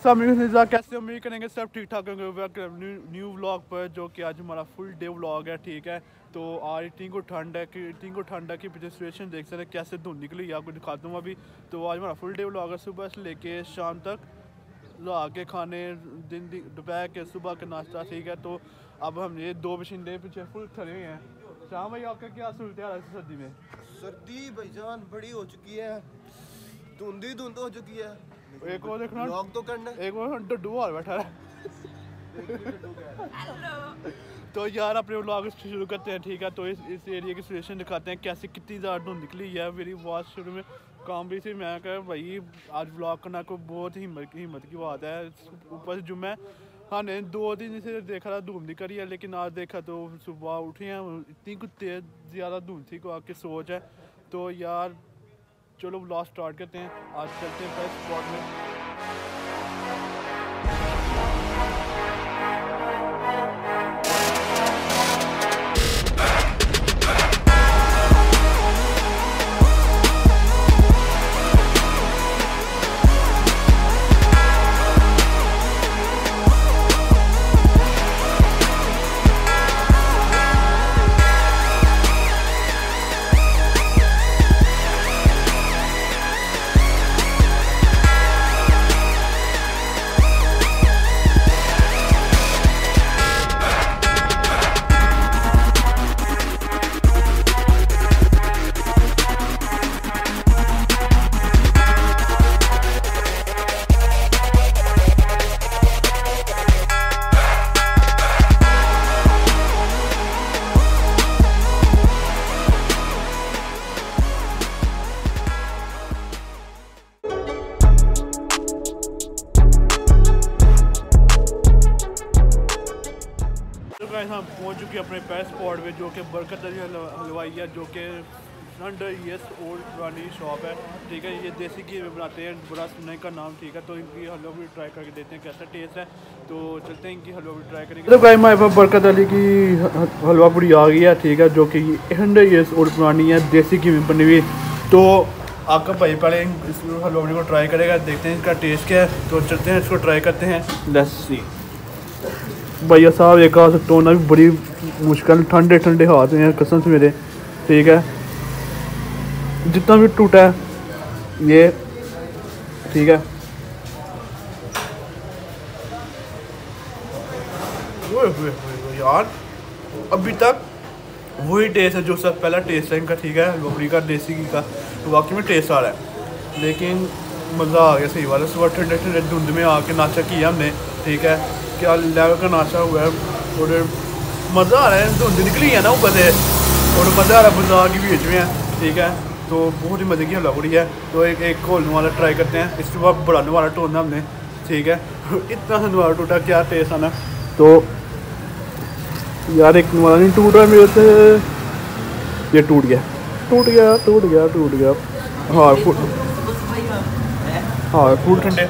सामिजा कैसे उम्मीद करेंगे सब ठीक ठाक होंगे। न्यू व्लॉग पर, जो कि आज हमारा फुल डे व्लॉग है, ठीक है? तो आज इतनी को ठंड है कि इतनी को ठंड है कि पीछे सिचुएशन देख सकते हैं, कैसे धुंध निकली आपको दिखाता हूँ अभी। तो आज हमारा फुल डे व्लॉग है, सुबह से लेके शाम तक। ला के खाने, दिन दोपहर के, सुबह के नाश्ता, ठीक है? तो अब हम ये दो बशिंदे पीछे फुल खड़े हुए हैं। शाम भाई, आपका क्या सूरत है सर्दी में? सर्दी भाईजान बड़ी हो चुकी है। धुंध धुंध हो चुकी है। एक और देखना। लॉक तो करना। एक और डड्डू हाल बैठा है। तो यार अपने व्लॉग शुरू करते हैं ठीक है? तो इस इस एरिया की सिचुएशन दिखाते हैं कैसे कितनी ज़्यादा धुंध निकली। है मेरी आवाज़ शुरू में काम भी थी। मैं कहा भाई आज व्लॉग करना कोई बहुत ही हिम्मत हिम्मत की बात है। ऊपर से जुम्मे हमने दो दिन से देखा था धूम निकली है लेकिन आज देखा तो सुबह उठे हैं इतनी कुछ तेज़ ज़्यादा धूम थी को आपकी सोच है। तो यार चलो लास्ट स्टार्ट करते हैं। आज चलते हैं बेस्ट स्पॉट में। स्पॉट पे जो कि बरकत अली है जो कि हंड्रेड ईयर्स ओल्ड पुरानी शॉप है ठीक है ये देसी घी में बनाते हैं बड़ा सुनने का नाम ठीक है तो इनकी हलवा भी ट्राई करके देते हैं कैसा टेस्ट है तो चलते हैं इनकी हलवा भी ट्राई करेंगे तो पास बरकत अली की हलवा पूरी आ गई है ठीक है जो कि हंड्रेड ईयर्स ओल्ड पुरानी है देसी घी में बनी हुई तो आपका भाई पहले इस हलवा को ट्राई करेगा देखते हैं इसका टेस्ट क्या है तो चलते हैं इसको ट्राई करते हैं लस्सी भैया साहब एक आ सकते हो ना भी बड़ी मुश्किल, ठंडे ठंडे हाथ हैं कसम से मेरे। ठीक है? जितना भी टूटा है, ये, ठीक है? ओए ओए यार। अभी तक वही टेस्ट है जो सब पहला टेस्ट है इनका, ठीक है? लोबरी का, देसी घी का। तो वाकई में टेस्ट आ रहा है। लेकिन मज़ा आ गया, सही वाला सुबह ठंडे ठंडे धुंध में आके नाश्ता किया हमने, ठीक है? क्या लेवल का नाश्ता हुआ है? और मज़ा आ रहा है धुंध निकली है ना ऊपर से। और मज़ा आ रहा है बाज़ार की बीच में है, ठीक है? तो बहुत ही मज़े की हलवा पूरी है। तो एक एक खोलने वाला ट्राई करते हैं। इसके बाद बढ़ाने वाला टोड़ना हमने, ठीक है? इतना सा नवारा टूटा, क्या टेस्ट आना। तो यार, एक वाला नहीं टूट रहा मेरे से। ये टूट गया। टूट गया टूट गया टूट गया। हाँ फूट। हाँ फूट ठंडे। है।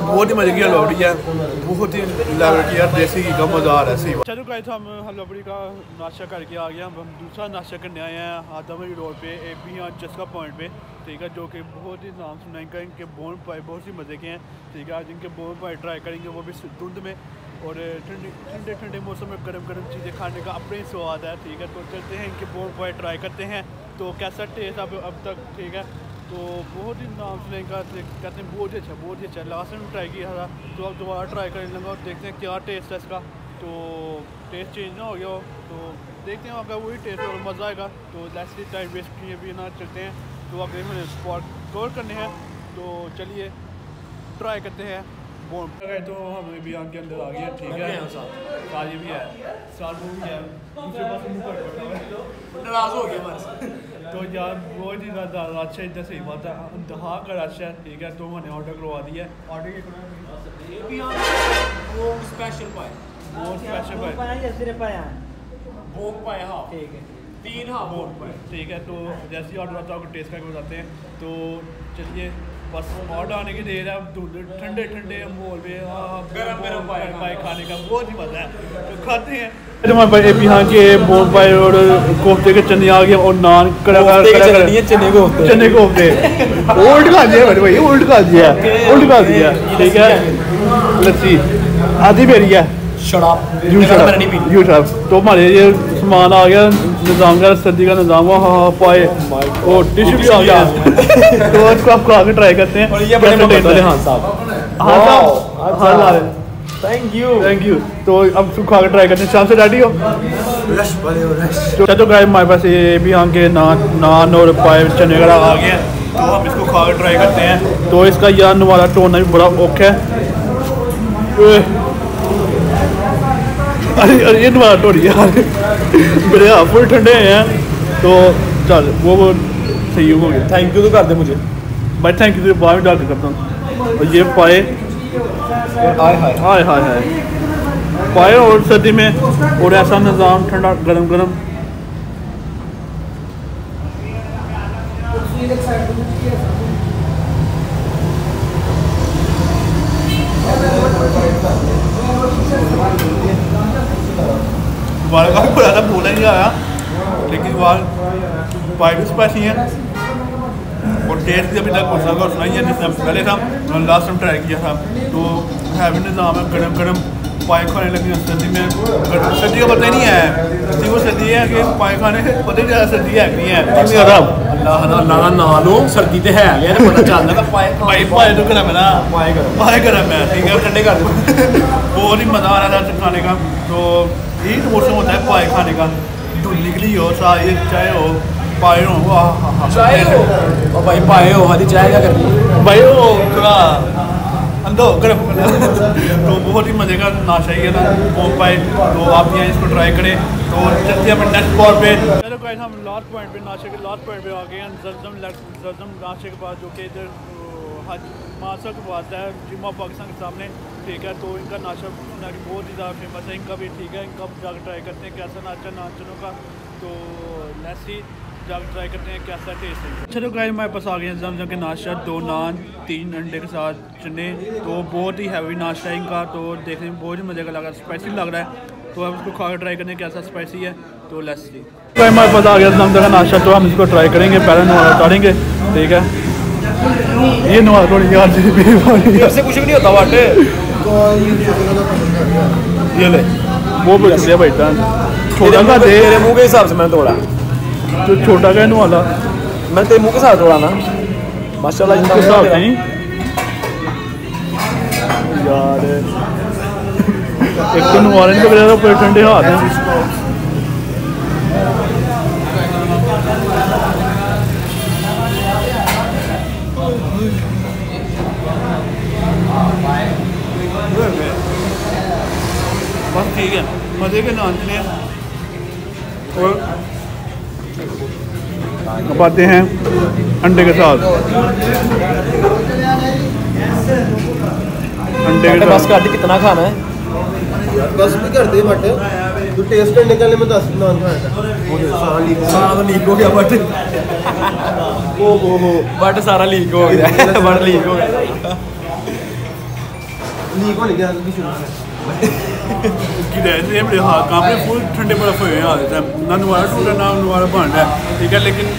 बहुत ही मज़े की हलवाड़ी है बहुत ही लेवल की यार देसी घी का मज़ा आ रहा है सही चलो थे हम हलवाड़ी का नाश्ता करके आ गए हम दूसरा नाश्ता करने आए हैं आदमरी रोड पे ए पी यहाँ चस्का पॉइंट पे ठीक है जो कि बहुत ही नाम सुना इनका इनके बोन पाए बहुत ही मज़े के हैं ठीक है आज इनके बोन पाए ट्राई करेंगे वो भी धुंध में और ठंडी ठंडे ठंडे मौसम में गर्म गर्म चीज़ें खाने का अपने ही स्वाद है ठीक है तो चलते हैं इनके बोन पाए ट्राई करते हैं तो कैसा टेस्ट अब अब तक ठीक है। तो बहुत ही नाम सुने का कहते हैं बहुत ही अच्छा बहुत ही अच्छा। लास्ट टाइम ट्राई किया था तो अब दोबारा ट्राई करने लगा और देखते हैं क्या टेस्ट है इसका। तो टेस्ट चेंज ना हो गया हो तो देखते हैं अगर वही टेस्ट और मज़ा आएगा। तो लेट्स टाइम वेस्ट किए भी ना चलते हैं। तो अगर हमें स्पॉट कवर करने हैं। तो चलिए ट्राई करते हैं। बोन गए तो हम भी आग के अंदर आ गए ठीक है। काजी भी है। साल भी है। दूसरे पास मुँह पर बैठा हुआ है। नाराज़ हो गया बस। तो यार बहुत ही ज़्यादा रश है इतना सही बात है इंतहा का रश है ठीक है तो मैंने ऑर्डर करवा दिया। है ऑर्डर वो स्पेशल पाए बहुत स्पेशल है पाया। भोग पाए हाँ। ठीक है। तीन हाँ भोग पाए ठीक है तो जैसे ही ऑर्डर आता है आपको टेस्ट करके बताते हैं। तो चलिए बस ऑर्डर आने की देर है ठंडे ठंडे माहौल में गरम गरम पाए पाए खाने का बहुत ही मज़ा है। तो खाते हैं। हमारे एक यहाँ के पाए और कोफ्ते के चने आ गए और नान कड़ा कड़ा कोफ्ते के चने चने कोफ्ते। उल्ट खा दिया मेरे भाई उल्ट खा दिया उल्ट खा दिया ठीक है? लस्सी। आधी मेरी है। शराब यू मेरा मैंने शराब यू शराब तो हमारे ये सामान आ गया निज़ाम का सर्दी का निज़ाम हुआ हाँ पाए। और टिश्यू भी आ गया। तो इसको आप खा के ट्राई करते हैं। और ये बड़े हाँ साहब। हाँ साहब। हाँ ला रहे थैंक यू थैंक यू तो अब इसको खा के ट्राई करते हैं। शाम से हो? रश बड़े हो रश तो तो हमारे पास ये भी यहाँ के नान नान और पाए चने वगैरह आ गए तो हम इसको खा के ट्राई करते हैं। तो इसका यार वाला टोना भी बड़ा औखा है। अरे अरे ये नवाला टोड़ी यार। मेरे हाथ फुल ठंडे हैं तो चल वो वो सही हो गया। थैंक यू तो कर दे मुझे। भाई थैंक यू तो बाद में डाल के करता हूँ। और ये पाए हाय हाय। हाय हाय पाए और सर्दी में और ऐसा निज़ाम ठंडा गर्म गरम दोबारा काफ़ी था बोला नहीं आया। लेकिन वहाँ भी स्पाइसी हैं और टेस्ट भी अभी तक कुछ और सुनाई है जिसने पहले था लास्ट टाइम ट्राई किया था। तो हैवी निज़ाम है गरम गरम पाए खाने लगे सर्दी में। सर्दी का पता ही नहीं है। सर्दी को सर्दी है कि पाए खाने पता ही ज़्यादा सर्दी है नहीं है। अल्लाह ना ना लो सर्दी ते है पता चल पाए पाए तो गरम है ना। पाए गरम। पाए गरम है ठीक है। ठंडे कर बहुत ही मज़ा आ रहा था खाने का। तो तो मौसम होता है पाए खाने का धुल निकली हो सारी चाहे हो पाए हो वाह हा, हा। चाय हो ओ भाई पाए हो हदी चाय क्या करनी भाई वो थोड़ा अंदो गर्म तो बहुत ही मज़े का नाशा ही है ना। वो पाए तो आप यहाँ इसको ट्राई करें। तो चलते हैं नेक्स्ट पॉइंट पे। चलो गाइस हम लास्ट पॉइंट पे नाशे के लास्ट पॉइंट पे आ गए हैं। जलजम जलजम नाशे के बाद जो कि इधर हज मासा के बाद है जिमा पाकिस्तान के सामने। ठीक है तो इनका नाशा सुना कि बहुत ही ज़्यादा फ़ेमस है, इनका भी ठीक है, इनका जाकर ट्राई करते हैं, कैसा नाचा नाचनों का तो लस्सी जाकर ट्राई करते हैं, कैसा टेस्ट है। चलो गाइस हमारे पास आ गए हैं जमजम के नाश्ता दो नान, तीन अंडे के साथ चने तो बहुत ही हैवी नाश्ता है इनका तो देखने में बहुत ही मज़े का लग रहा है स्पाइसी लग रहा है तो हम इसको खा ट्राई करने, कैसा स्पाइसी है तो लेट्स सी तो हमारे पास आ गया जमजम का नाश्ता तो हम इसको ट्राई करेंगे, पहले नवाला उतारेंगे, ठीक है? ये नवाला थोड़ी यार से कुछ भी नहीं होता वाटे ये ले वो भी रख लिया भाई जान छोटा का दे। तेरे मुँह के हिसाब से मैंने तोड़ा। तो छोटा का नवाला मैं तेरे मुँह के साथ तोड़ा ना। माशाल्लाह के जितना साथ तेरा- नहीं। यार एक तो नवाले नहीं पकड़ा था ठंडे हाथ हैं। ठीक है। मज़े के नान चले और अब आते हैं अंडे के साथ। अंडे के बस कर कितना खाना है? बस भी कर दे बट तू टेस्ट करने के लिए मैं दस नान खाया था। सारा लीक हो गया। बट। ओ हो हो। बट सारा लीक हो गया। बट लीक हो गया। लीक होने गया जल्दी शुरू से कि ऐसे मेरे हाथ कांपे फुल ठंडे बर्फ़ हुए हैं हाथ ना नुआरा टूटा ना नुआरा बन रहा है ठीक है लेकिन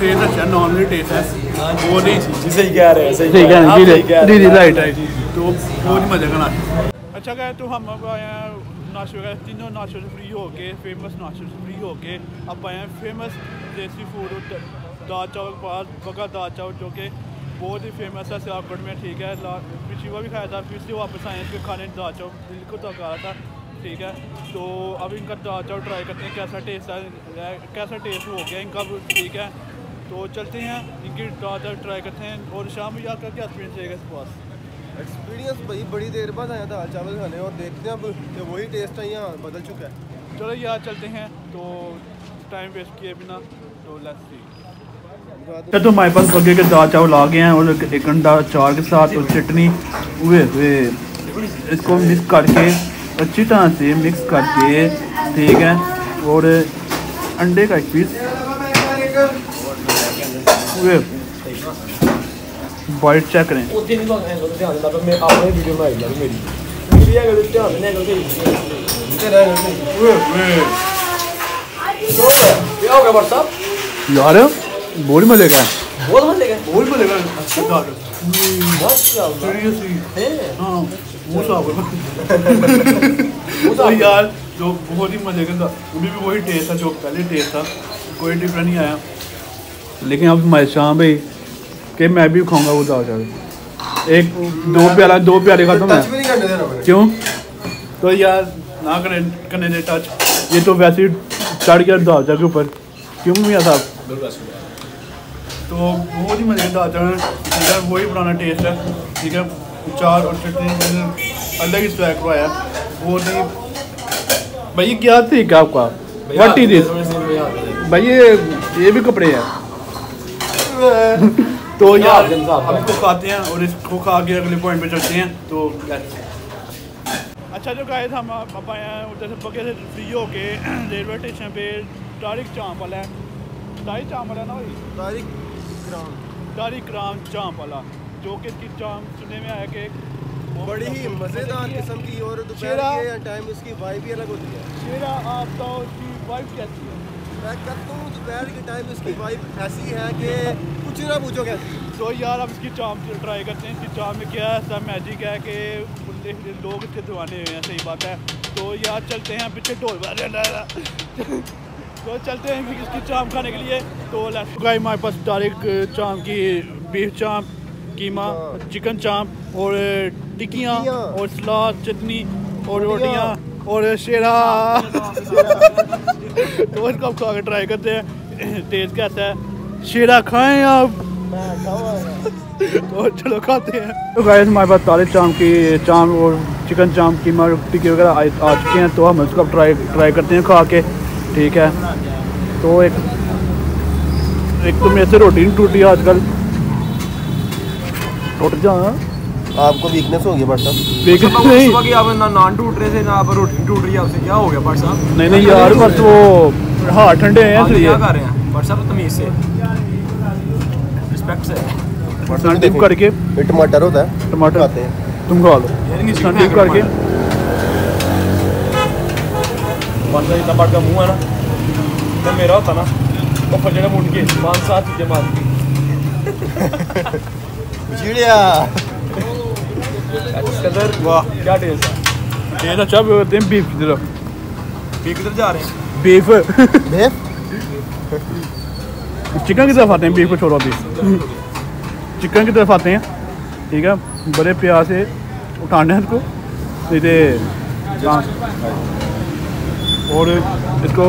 टेस्ट अच्छा है नॉर्मली टेस्ट है वो नहीं जी सही कह रहे हैं सही ठीक कह है रहे हैं, आप जी सही कह रहे जी हैं। जी राइट राइट तो बहुत ही मज़े का नाश्ता अच्छा गए तो हम अब आए हैं नाश्ते वगैरह तीनों नाश्तों से फ्री हो के फ़ेमस नाश्तों से फ्री हो के अब आए हैं फ़ेमस देसी फ़ूड दाल चावल के पास बगा दाल चावल जो कि बहुत ही फ़ेमस है सियालकोट में ठीक है। ला- पिछली बार भी खाया था फिर से वापस आए हैं इसके खाने दाल चावल दिल को तो आ रहा था ठीक है। तो अब इनका दाल चावल ट्राई करते हैं कैसा टेस्ट है कैसा टेस्ट हो गया इनका ठीक है। तो चलते हैं इनकी दाल चावल ट्राई करते हैं और शाम में जाकर क्या एक्सपीरियंस रहेगा इस पास? एक्सपीरियंस भाई बड़ी देर बाद आया दाल चावल खाने और देखते हैं अब वही टेस्ट है यहाँ बदल चुका है। चलो यार चलते हैं तो टाइम वेस्ट किए बिना तो लेट्स सी तो हमारे पास बगे के दाल चावल आ गए हैं और एक अंडा चार के साथ और चटनी हुए हुए इसको मिक्स करके अच्छी तरह से मिक्स करके ठीक है और अंडे का एक पीस हुए बाइट चेक करें यार बहुत मज़े का बहुत मज़े का बहुत मज़े का दाल माशाल्लाह सीरियसली है हाँ मुँह साफ़ तो यार जो बहुत ही मज़े का था अभी भी वही टेस्ट था जो पहले टेस्ट था कोई डिफरेंट नहीं आया लेकिन अब मैं शाम भाई कि मैं भी खाऊँगा वो दाल चावल एक दो प्याला दो प्याले खत्म टच भी है नहीं करने देना मैंने क्यों तो यार ना करें करने दे टच ये तो वैसे ही चढ़ गया दाल चावल के ऊपर क्यों मियाँ साहब तो बहुत ही मज़े दाल चावल ठीक है वही पुराना टेस्ट है ठीक है? चार और चटनी अलग ही स्टैक करवाया। बहुत ही भाई क्या तरीका है आपका? व्हाट इज़ दिस भाई ये ये भी कपड़े हैं। तो यार हम इसको खाते हैं और इसको खा के अगले पॉइंट पे चलते हैं। तो अच्छा जो गाइस हम अब आए हैं उधर से बगे से फ्री होके रेलवे स्टेशन पे तारिक चांप वाला है। तारिक चांप वाला ना भाई? तारिक ग्राउंड तारिक राम चांप वाला जो कि इसकी चांप सुनने में आया कि बड़ी ही मज़ेदार किस्म की और दोपहर के टाइम इसकी वाइब ही अलग होती है। शेरा आप तो उसकी वाइफ कैसी है? मैं कहता हूँ दोपहर के टाइम इसकी वाइब ऐसी है कि कुछ ना पूछो कैसी तो यार अब इसकी चांप ट्राई करते हैं इसकी चांप में क्या ऐसा मैजिक है कि लोग इसके दीवाने हुए हैं सही बात है। तो यार चलते हैं पीछे ढोल बजा। तो चलते हैं इसकी चांप खाने के लिए। तो गाय हमारे पास डायरेक्ट चांप की बीफ चांप कीमा चिकन चाम और टिक्कियाँ टिक्कियाँ। और सलाद चटनी और रोटियाँ। और शेरा। तो इसको अब खा के ट्राई करते हैं। टेस्ट कैसा है शेरा खाएँ आप? तो चलो खाते हैं। तो गाइस हमारे पास तारे चाम की चाम और चिकन चाम की मार टिक्की वगैरह आ, आ चुके हैं। तो हम इसको ट्राई ट्राई करते हैं खा के। ठीक है। तो एक एक तो मेरे से रोटी नहीं टूटी आजकल। टूट जा। आपको वीकनेस हो गई बट साहब? लेकिन सुबह नहीं। सुबह की आप ना नान टूट रहे थे ना आप रोटी टूट रही है आपसे क्या हो गया भाई साहब? नहीं नहीं यार बस वो हाथ ठंडे हैं इसलिए। क्या कर रहे हैं? भाई साहब तमीज से। रिस्पेक्ट से। बर्तन डिप करके। ये टमाटर होता है टमाटर। खाते हैं। तुम खा लो। ये नहीं बर्तन डिप करके बंदा इतना बड़ा मुँह है ना तो मेरा होता ना तो फजड़े मुंड के पाँच सात चीज़ें मार चिड़िया इसके अंदर वाह क्या टेस्ट है ये तो चाह करते हैं बीफ की तरफ़ ये किधर जा रहे हैं बीफ बेफ चिकन की तरफ़ आते हैं बीफ को छोड़ो अभी चिकन की तरफ़ आते हैं ठीक है बड़े प्यार से उठाने हैं इसको सीधे हाँ। और इसको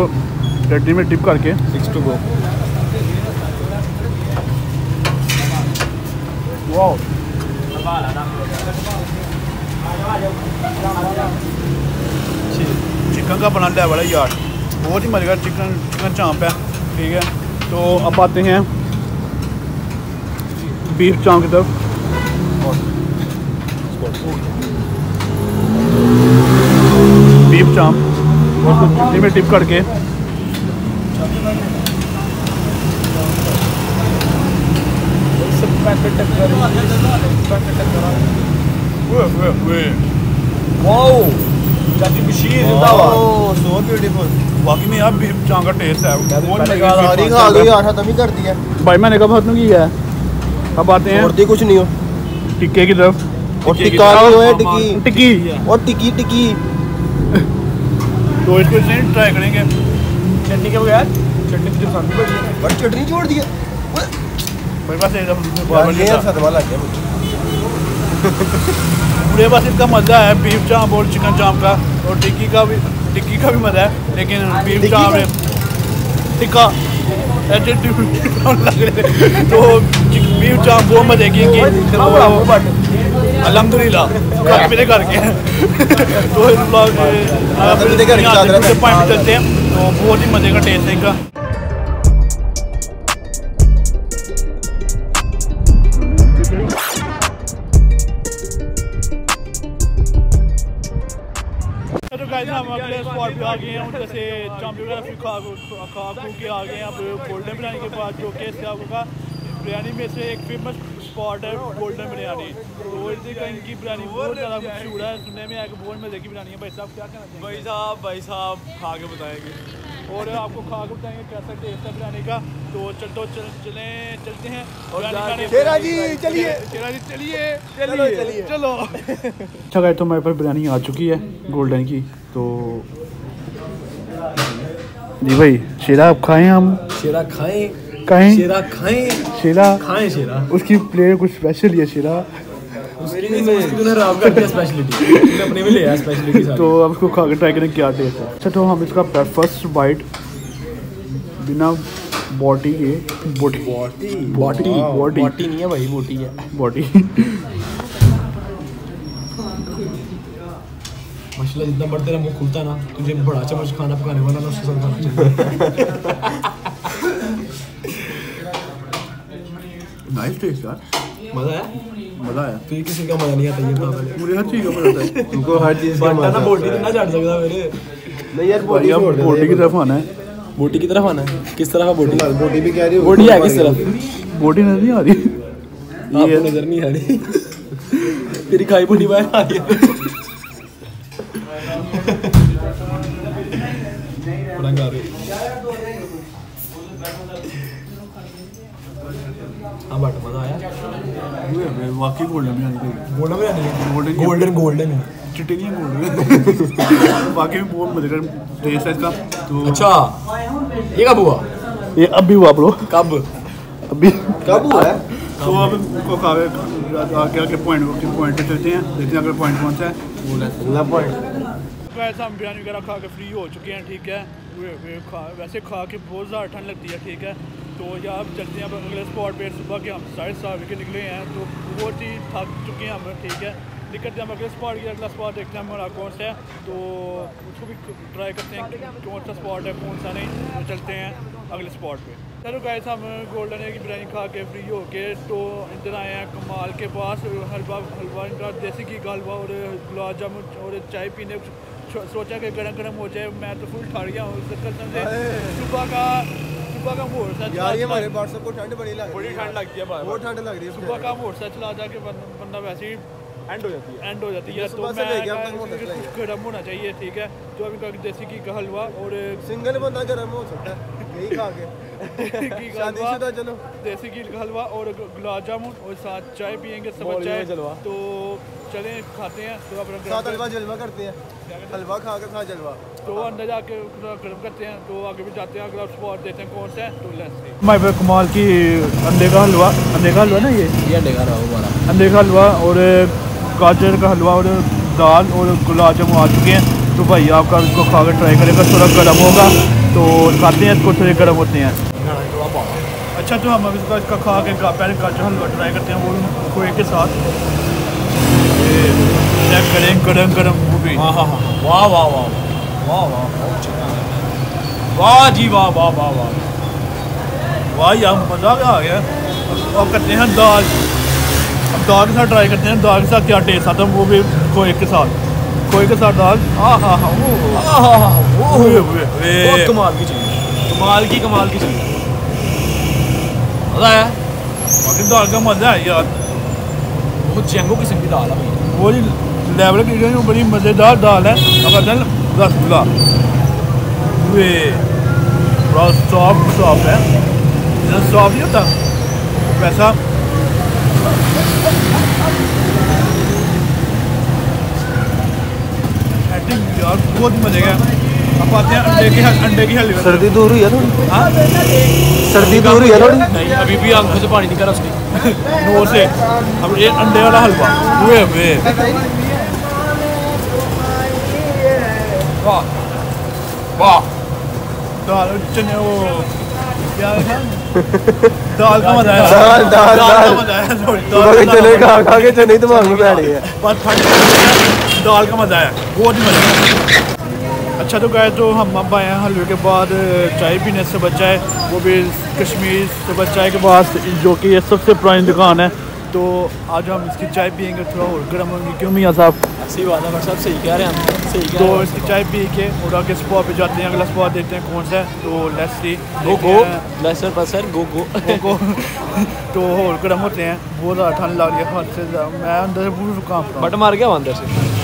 चटनी में टिप करके। सिक्स टू गो चिकन का बना लिया बड़ा यार। बहुत ही मज़ेदार चिकन चिकन चांप है ठीक है। तो अब आते हैं बीफ चांप की तरफ़। बीफ चांप उसको चटनी में टिप करके। में यार का टेस्ट है। कहा है। भाई मैंने कब खत्म किया है। अब आते हैं। छोड़ती कुछ नहीं हो। टिक्के की तरफ़। और होए टिक्की। टिक्की। और टिक्की टिक्की। तो इसको इसलिए ट्राई करेंगे। चटनी के बगैर चटनी पसंद भी बड़ी चटनी छोड़ मेरे पास इसका मज़ा है बीफ चाप और चिकन चांप का और टिक्की का भी टिक्की का भी मज़ा है लेकिन बीफ चांप में टिक्का। ऐसे लग रहे तो बीफ चांप वो मज़े की अलहमदिल्ला मेरे घर के तो अपने है। पॉइंट चलते हैं। तो बहुत ही मज़े का टेस्ट है इनका। तो हम अगले स्पॉट पे आ गए हैं। उधर से वगैरह फिर खा खा खा के आ गए हैं। अब गोल्डन बिरयानी के बाद जो कि आपका बिरयानी में से एक फ़ेमस स्पॉट है गोल्डन बिरयानी। तो इसी का इनकी बिरयानी बहुत ज़्यादा मशहूर है। सुनने में आया कि बहुत मज़े की बिरयानी है। भाई साहब क्या कहना भाई साहब भाई साहब खा के बताएँगे। और आपको खा के बताएँगे कैसा टेस्ट है बिरयानी का। तो चल तो चल चले चलते हैं। और जी, चलिए। शेरा जी चलिए चलो, चलिए। चलो। अच्छा गए तो हमारे पास बिरयानी आ चुकी है गोल्डन की। तो जी भाई शेरा आप खाएँ हम? शेरा खाएँ। खाएँ। शेरा खाएँ। शेरा। खाएँ शेरा। उसकी प्लेट कुछ स्पेशल है शेरा। उसकी उसकी कर सारी। तो अब इसको खा के ट्राई करें क्या टेस्ट है? अच्छा तो हम इसका फ़र्स्ट बाइट बिना बॉटी के बोटी बोटी बोटी नहीं है भाई बोटी है। बॉटी माशाल्लाह जितना बढ़ तेरा मुँह खुलता ना। तुझे बड़ा चम्मच खाना पकाने वाला ना उसके साथ खाना चाहिए। नाइस टेस्ट यार। मज़ा आया? मज़ा आया। फिर किसी का मज़ा नहीं आता ये बता पहले मुझे हर चीज़ का मज़ा आता है। तुमको हर चीज़ का बाटा ना मज़ा बोटी तो ना चढ़ सकता मेरे? नहीं यार बोटी बोटी की तरफ़ आना है। बोटी की तरफ़ आना है? किस तरफ़ है बोटी? बोटी भी कह रही हो। बोटी है किस तरफ़? बोटी नज़र नहीं आ रही। आपको नज़र नहीं आ रही। तेरी खाई बोटी बाहर आ रही है। बड़ा गा रही हाँ बट मज़ा आया वाकई गोल्डन बिरयानी कोई गोल्डन में नहीं गोल्डन गोल्डन गोल्डन चिट्टे नहीं गोल्डन वाकई में बहुत मज़े का टेस्ट है इसका तो अच्छा ये कब हुआ ये अब भी हुआ ब्रो कब अभी कब हुआ है तो अब को खावे आगे आगे पॉइंट के पॉइंट पे चलते हैं देखते हैं अगर पॉइंट कौन सा है अगला पॉइंट वैसे हम बिरयानी वगैरह खा के फ्री हो चुके हैं ठीक है वे, वे खा वैसे खा के बहुत ज़्यादा ठंड लगती है ठीक है तो यहाँ अब चलते हैं अब अगले स्पॉट पे सुबह के हम साढ़े सात बजे निकले हैं तो बहुत ही थक चुके हैं हम ठीक है। निकलते हैं हम अगले स्पॉट की अगला स्पॉट देखते हैं हमारा कौन सा है। तो उसको भी ट्राई करते हैं कौन सा स्पॉट है कौन सा नहीं तो चलते हैं अगले स्पॉट पे। चलो गए हम गोल्डन की बिरयानी खा के फ्री हो के तो इधर आए हैं कमाल के पास हलवा हलवा इनका देसी घी का हलवा और गुलाब जामुन और चाय पीने सोचा कि गर्म गर्म हो जाए मैं तो फुल ठाड़ गया हूँ सुबह का सुबह का सा यार ये हमारे व्हाट्सएप को ठंड बड़ी लग बड़ी ठंड लगती है बहुत ठंड लग रही है सुबह का सा चला जाके बंदा बंदा वैसे ही एंड हो जाती है। एंड हो जाती है। तो मैं कि गर्म होना चाहिए ठीक है? जो अभी का देसी घी हलवा और सिंगल बंदा गर्म हो सकता है। यही खा के का। शादीशुदा चलो। देसी घी का हलवा और गुलाब जामुन और साथ चाय पियेंगे सब चाय। तो चलें खाते हैं तो अपना साथ हलवा जलवा करते हैं। हलवा खा के साथ जलवा। तो अंदर जाके गर्म करते हैं तो आगे भी जाते हैं अगला स्पॉट देते हैं कौन सा है तो लेट्स कमाल की अंडे का हलवा अंडे का हलवा ना ये? ये अंडे का रहा अंडे का हलवा और गाजर का हलवा और दाल और गुलाब जामुन आ चुके हैं। तो भाई आपका इसको खा कर ट्राई करेगा थोड़ा गर्म होगा तो खाते हैं इसको थोड़े गर्म होते हैं। अच्छा तो हम अब इसका इसका खा के पहले गाजर हलवा ट्राई करते हैं वो खोए के साथ। चेक करें गरम गरम वो भी। हाँ हाँ हाँ वाह वाह वाह वाह। वाह वाह बहुत अच्छा वाह जी वाह वाह वाह वाह। वाह यार मज़ा आ गया? और करते हैं दाल। अब दाल के साथ ट्राई करते हैं। दाल के साथ क्या टेस्ट आता है? वो भी खोए के साथ। खोए के साथ दाल? हाँ हाँ हाँ वो वे, वे, वे। मज़ा दाल का मज़ा है यार बहुत जैंगो किस्म की दाल है भाई वो लेवल की बड़ी मज़ेदार दाल है दाल रसगुल्ला वे बड़ा सॉफ्ट है सॉफ्ट नहीं होता वैसा यार बहुत मज़े का सर्दी दूर हुई है थोड़ी हाँ सर्दी दूर हुई है थोड़ी नहीं अभी भी आँखों से पानी निकल उसकी से अब ये अंडे वाला हलवा वे वे वाह वाह दाल चने वो क्या? दाल का मज़ा आया दाल, दाल, का मज़ा आया sorry, दाल चने खा खा के चने दिमाग में बैठ गया ठंड दाल का मज़ा आया बहुत ही मज़ा आया अच्छा तो गए तो हम अब आए हैं हलवे के बाद चाय पीने से बचा है वो भी कश्मीर से बचा है के पास जो कि ये सबसे पुरानी दुकान है। तो आज हम इसकी चाय पियेंगे थोड़ा और गर्म होंगे। क्यों मियाँ साहब? सही बात है साहब सही कह रहे हैं हम। सही कह तो इसकी चाय पी के और आगे स्पॉट पे जाते हैं अगला स्पॉट देखते हैं कौन सा है। तो let's see go go laser पसर गो गो। को तो और गर्म होते हैं बहुत ज़्यादा ठंड लग रही है हाथ से मैं अंदर से पूरा काम बट मार गया अंदर से।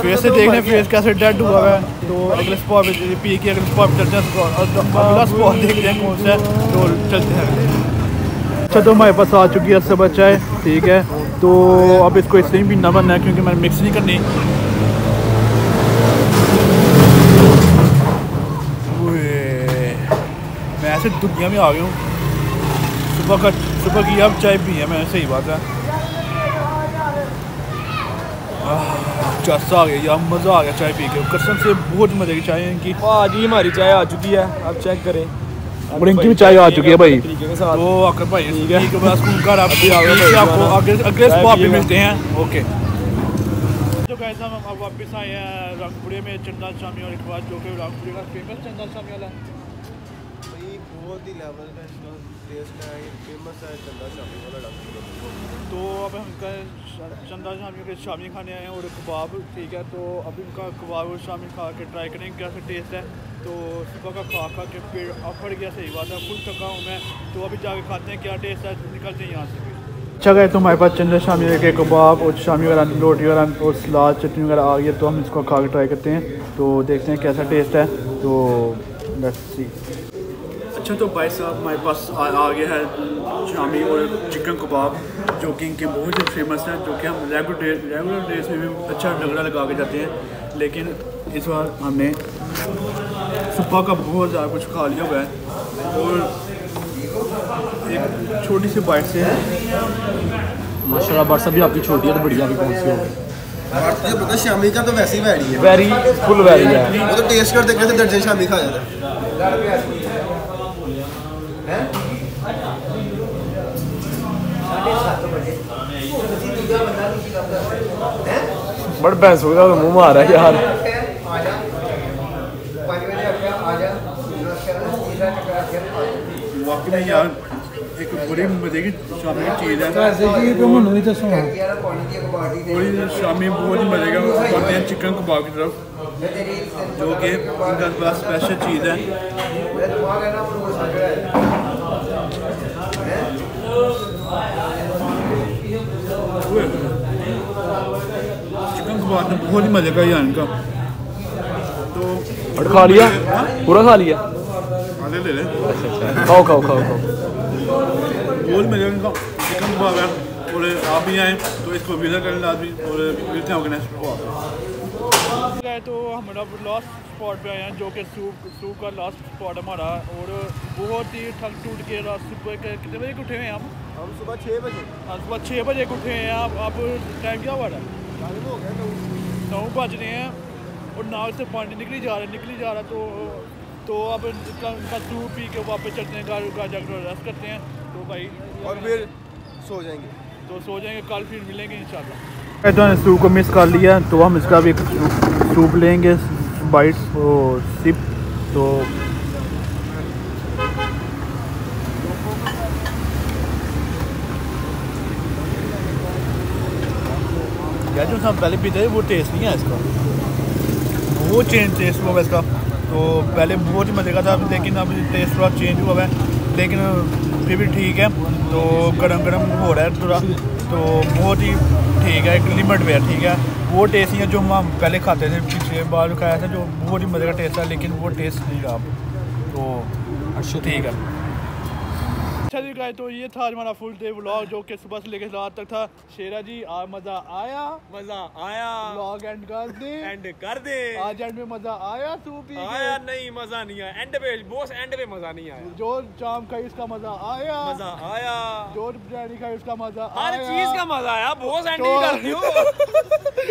फेस से देखने फेस कैसे डेड हुआ है। तो अगले स्पॉट पे पी के अगले स्पॉट चलते हैं spot- अग- अगला स्पॉट देखते हैं कौन सा है तो चलते हैं। अच्छा तो हमारे पास आ चुकी है सब अच्छा है ठीक है। तो अब इसको इससे भी ना बनना है क्योंकि मैंने मिक्स नहीं करनी। मैं ऐसे दुनिया में आ गया हूँ। सुबह का सुबह की अब चाय पी है मैंने सही बात है। चस आ गया यार मज़ा आ गया चाय पी के। कसम से बहुत मज़े की चाय इनकी। आज ही हमारी चाय आ चुकी है अब चेक करें। और इनकी भी चाय आ चुकी है भाई। तो आकर भाई ठीक है। आप आपको। अगले अगले चाय स्पॉट पे पिएगा। मिलते हैं। ओके तो गाइस हम अब वापस आए हैं रंगपुरे में चंदा शामी और एक बात जो कि रंगपुरे का फ़ेमस चंदा शामी वाला। है भाई बहुत ही लेवल का टेस्ट फ़ेमस है चंदा शामी वाला डॉक्टर तो अब हम चंदा शामी के शामी खाने आए हैं और कबाब, ठीक है तो अब इनका कबाब और शामी खा के ट्राई करेंगे कैसा टेस्ट है। तो सुबह का खा खा के पेड़ अफड़ गया, सही बात है फुल थका हूँ मैं। तो अभी जाके खाते हैं, क्या टेस्ट है, निकलते हैं यहाँ से अच्छा गए तो हमारे पास चंदा शामी के कबाब और शामी वगैरह रोटी वगैरह और सलाद, चटनी वगैरह आ गई तो हम इसको खा के ट्राई करते हैं। तो देखते हैं कैसा टेस्ट है। तो लेट्स सी अच्छा तो भाई साहब हमारे पास आ, आ गया है शामी और चिकन कबाब जो कि इनके बहुत ही फ़ेमस हैं जो कि हम रेगुलर डे रेगुलर डेज़ में भी अच्छा डगड़ा लगा के जाते हैं। लेकिन इस बार हमने सुबह का बहुत ज़्यादा कुछ खा लिया हुआ है। और एक छोटी सी बाइट से माशाल्लाह बरसा भी आपकी छोटी है तो बढ़िया भी कौन सी होगी? पता शामी का तो वैसे ही वैडी है। वेरी फुल वेरी है। वो तो टेस्ट करते कहते दर्जन शामी खा जाता है। बड़ भैंस हो गया मुँह मार रहा है यार वाकई में यार एक बड़ी मज़े की शामी की चीज़ है बड़ी शामी बहुत ही मज़े का बढ़ते हैं चिकन कबाब की तरफ़ जो कि इनका बड़ा स्पेशल चीज़ है चिकन कबाब तो बहुत ही मज़े का ही है इनका। तो और खा लिया? हाँ? पूरा खा लिया? आधे ले ले खाओ खाओ खाओ खाओ। बहुत मज़े का इनका चिकन कबाब है और आप भी आए तो इसको विज़िट करें आदमी और मिलते हैं ऑर्गेनाइज गए तो हमारा लास्ट स्पॉट पे आए हैं जो कि सूप सूप का लास्ट स्पॉट हमारा और बहुत ही थक टूट के रात सुबह के कितने बजे उठे हैं हम? हम सुबह छः बजे। आज सुबह छः बजे उठे हैं आप। अब टाइम क्या हुआ है हो? नौ बज रहे हैं और नाक से पानी निकली जा रहा है निकली जा रहा है तो तो अब इसका इनका सूप पी के वापस चलते हैं घर घर जाकर रेस्ट करते हैं तो भाई और फिर सो जाएँगे। तो सो जाएँगे कल फिर मिलेंगे इंशाल्लाह। तो हमने सूप को मिस कर लिया तो हम इसका भी एक सूप लेंगे बाइट और सिप तो यार जो हम पहले पीते थे वो टेस्ट नहीं है इसका। वो चेंज टेस्ट हुआ है इसका। तो पहले बहुत ही मज़े का था लेकिन अब टेस्ट थोड़ा चेंज हुआ है लेकिन फिर भी ठीक है। तो गरम गरम हो रहा है थोड़ा। तो बहुत ही ठीक है एक लिमिट में है ठीक है। वो टेस्ट नहीं है जो हम पहले खाते थे पिछले बार खाया था जो बहुत ही मज़े का टेस्ट था लेकिन वो टेस्ट नहीं रहा। तो अच्छा ठीक है। अच्छा जी गाइस तो ये था आज हमारा फुल डे व्लॉग जो कि सुबह से लेकर रात तक था। शेरा जी आज मज़ा आया? मज़ा आया। व्लॉग एंड कर दे। एंड कर दे। आज एंड में मज़ा आया सूप पी आया नहीं मज़ा नहीं आया। एंड पे बॉस एंड पे मज़ा नहीं आया। जो जाम खाई उसका मज़ा आया। मज़ा आया। जो बिरयानी खाई उसका मज़ा हर चीज़ का मज़ा आया बॉस एंड तो- ही कर रही हो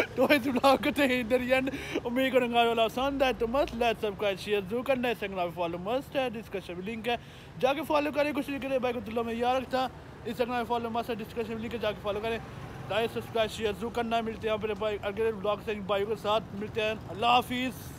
तो इस ब्लॉग को थे इधर ही एंड उम्मीद करूँगा वाला पसंद है तो मस्त लाइक सब्सक्राइब शेयर ज़रूर करना। है इंस्टाग्राम फॉलो मस्त है। डिस्कशन लिंक है। जाके फॉलो करें, कुछ नहीं करें, भाई को दिलों में याद रखता। इंस्टाग्राम में फॉलो मास्टर डिस्क्रिप्शन लिख के जाके फॉलो करें। लाइक सब्सक्राइब शेयर ज़रूर करना। मिलते हैं अपने भाई, अगले ब्लॉग से भाई के साथ। मिलते हैं। अल्लाह हाफिज़।